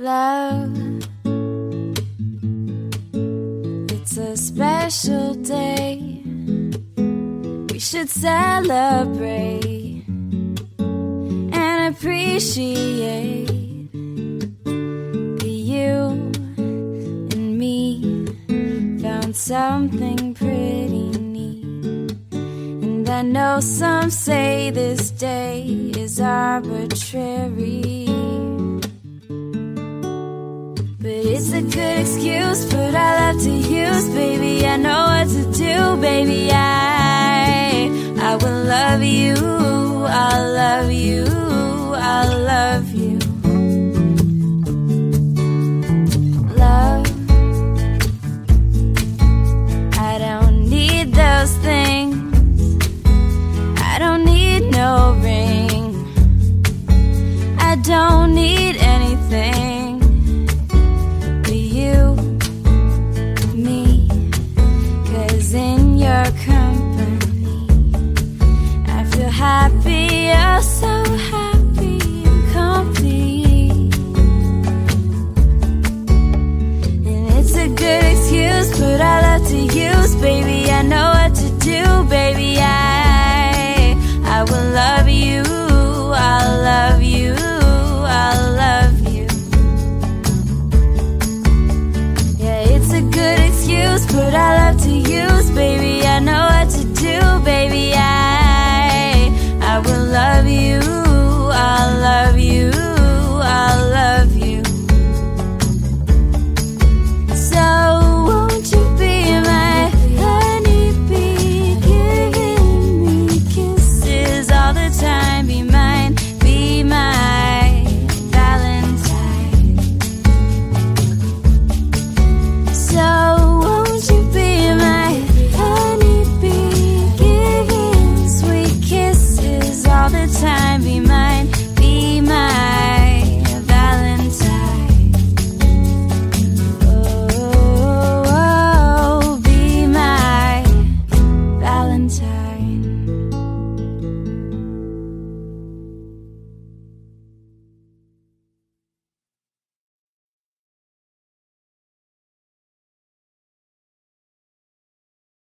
love. It's a special day. We should celebrate and appreciate that you and me found something pretty neat. And I know some say this day is arbitrary a good excuse, but I love to use, baby. I know what to do, baby. I, I will love you, I'll love you, I'll love you. Love, I don't need those things. I don't need no ring. I don't need anything. what I love to use, baby. I know what to do, baby. I, I will love you. I'll love you. I'll love you. Yeah, it's a good excuse, but I.